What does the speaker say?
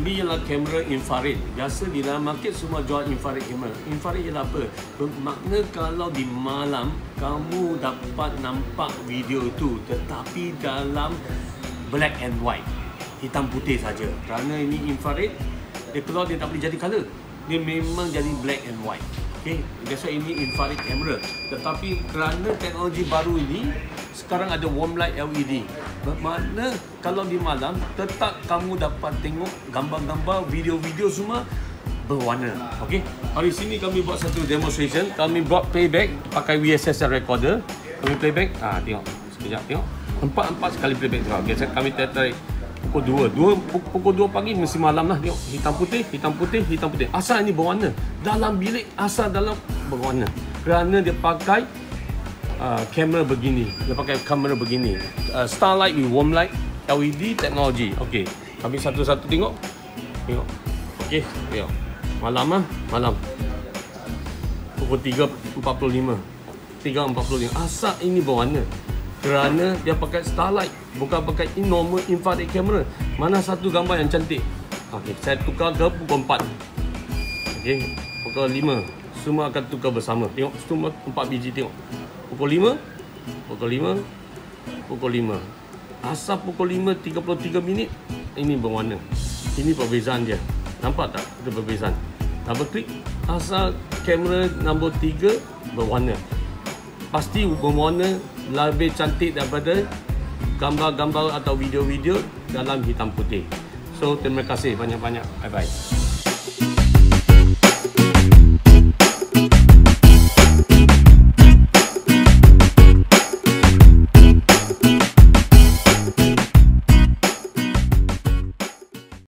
adalah kamera infrared. Biasa di dalam market semua jual infrared kamera. Infrared ialah apa? Bermakna kalau di malam kamu dapat nampak video itu tetapi dalam black and white. Hitam putih saja. Kerana ini infrared, dia keluar dia tak boleh jadi color. Dia memang jadi black and white. Okay, that's why ini infrared camera. Tetapi kerana teknologi baru ini, sekarang ada warm light LED. Bermakna kalau di malam, tetap kamu dapat tengok gambar-gambar, video-video semua berwarna. Okay, hari sini kami buat satu demonstration. Kami buat playback pakai VSS recorder. Kami playback. Ah, tengok. Sekejap, tengok. Empat-empat sekali playback. Biasa kami tarik pukul 2 dua, pukul 2 pagi mesti malam lah. Tengok hitam putih hitam putih hitam putih. Asal ini berwarna. Dalam bilik asal dalam berwarna. Kerana dia pakai uh, kamera begini. Dia pakai kamera begini. Uh, starlight with warm light LED teknologi. Okey. Kami satu-satu tengok. Tengok. Okey tengok. Malam ah malam. Pukul 3.45 3.45 asal ini berwarna kerana dia pakai starlight bukan pakai normal infrared camera. Mana satu gambar yang cantik? Okey saya tukar ke pukul 4 okey pukul 5 semua akan tukar bersama. Tengok semua 4 biji tengok. Pukul 5 pukul 5 pukul 5 asal pukul 5 33 minit ini berwarna. Ini perbezaan dia. Nampak tak itu perbezaan? Double klik asal kamera nombor 3 berwarna pasti berwarna lebih cantik daripada gambar-gambar atau video-video dalam hitam putih. So terima kasih banyak-banyak. Bye bye.